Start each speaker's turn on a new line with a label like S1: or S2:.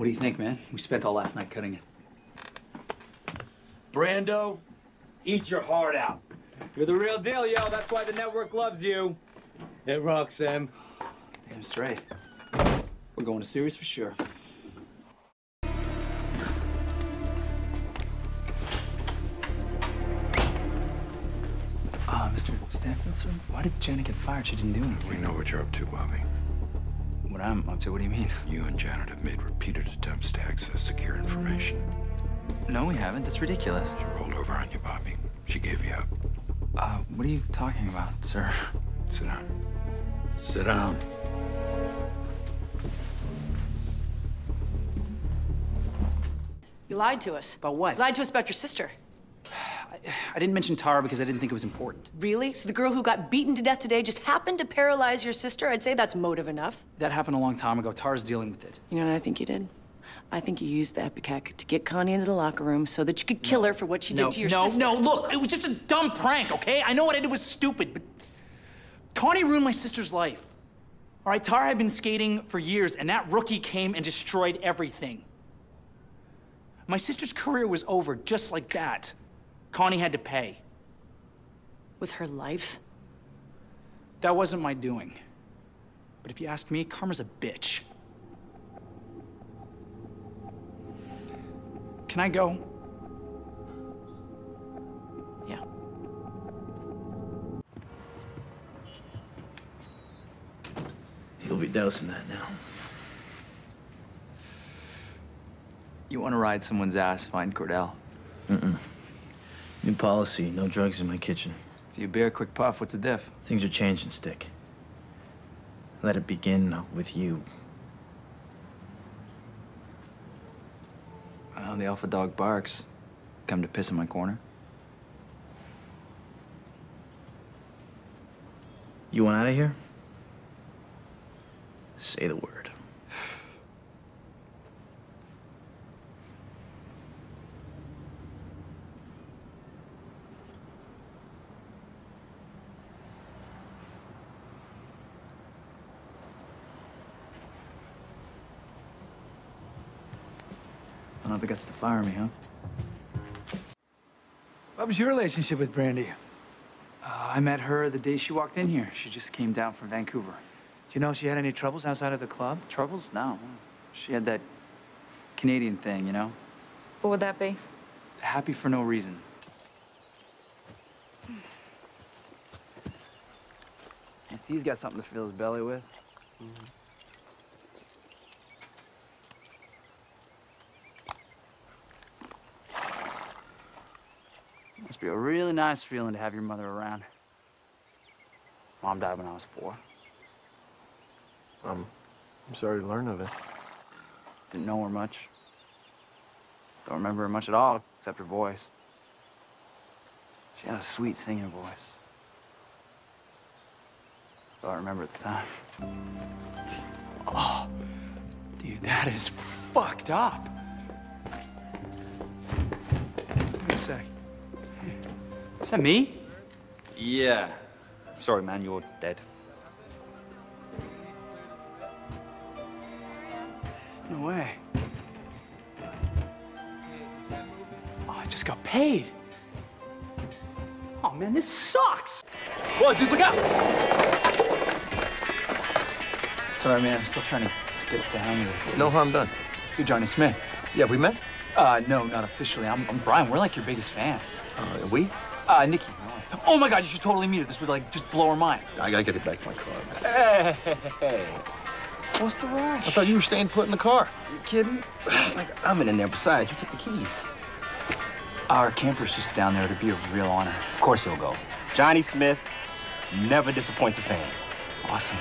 S1: Well, what do you think, man? We spent all last night cutting it.
S2: Brando, eat your heart out. You're the real deal, yo. That's why the network loves you. It rocks, Sam.
S1: Damn straight. We're going to series for sure. Uh, Mr. Stephenson, why did Janet get fired? She didn't do anything.
S3: We know what you're up to, Bobby.
S1: What I'm up to? What do you mean?
S3: You and Janet have made repeated attempts to access secure information.
S1: No, we haven't. That's ridiculous.
S3: She rolled over on you, Bobby. She gave you up.
S1: Uh, what are you talking about, sir?
S3: Sit down. Sit down.
S4: You lied to us.
S1: About what?
S4: You lied to us about your sister.
S1: I didn't mention Tara because I didn't think it was important.
S4: Really? So the girl who got beaten to death today just happened to paralyze your sister? I'd say that's motive enough.
S1: That happened a long time ago. Tara's dealing with it.
S4: You know what I think you did? I think you used the Epicac to get Connie into the locker room so that you could kill her for what she
S1: no,
S4: did to your
S1: no,
S4: sister.
S1: No, no, look, it was just a dumb prank, okay? I know what I did was stupid, but Connie ruined my sister's life. All right, Tara had been skating for years, and that rookie came and destroyed everything. My sister's career was over just like that. Connie had to pay.
S4: With her life?
S1: That wasn't my doing. But if you ask me, Karma's a bitch. Can I go?
S4: Yeah.
S5: You'll be dosing that now.
S1: You want to ride someone's ass, find Cordell.
S5: Mm-mm. New policy, no drugs in my kitchen.
S1: If you bear a quick puff, what's the diff?
S5: Things are changing, Stick. Let it begin with you.
S1: Well, the alpha dog barks. Come to piss in my corner.
S5: You want out of here? Say the word.
S1: I don't have the guts to fire me, huh?
S6: What was your relationship with Brandy?
S1: Uh, I met her the day she walked in here. She just came down from Vancouver.
S6: Do you know if she had any troubles outside of the club?
S1: Troubles? No. She had that Canadian thing, you know?
S7: What would that be?
S1: Happy for no reason. Steve's got something to fill his belly with. Must be a really nice feeling to have your mother around. Mom died when I was four.
S8: Um, I'm sorry to learn of it.
S1: Didn't know her much. Don't remember her much at all, except her voice. She had a sweet singing voice. Though I remember at the time. Oh, dude, that is fucked up. Wait a sec. Is that me?
S2: Yeah. Sorry, man, you're dead.
S1: No way. Oh, I just got paid. Oh man, this sucks.
S2: Whoa, dude, look out!
S1: Sorry, man. I'm still trying to get the hang of this.
S8: No harm done.
S1: You're Johnny Smith.
S8: Yeah, we met?
S1: Uh, no, not officially. I'm, I'm Brian. We're like your biggest fans.
S8: Uh, we?
S1: Uh, Nikki. Oh my God, you should totally meet her. This would like just blow her mind.
S8: I gotta get it back to my car.
S9: Hey,
S8: What's the rush?
S9: I thought you were staying put in the car.
S8: You kidding?
S9: It's like I'm in there. Besides, you took the keys.
S1: Our camper's just down there. It'd be a real honor.
S10: Of course he'll go. Johnny Smith never disappoints a fan.
S1: Awesome.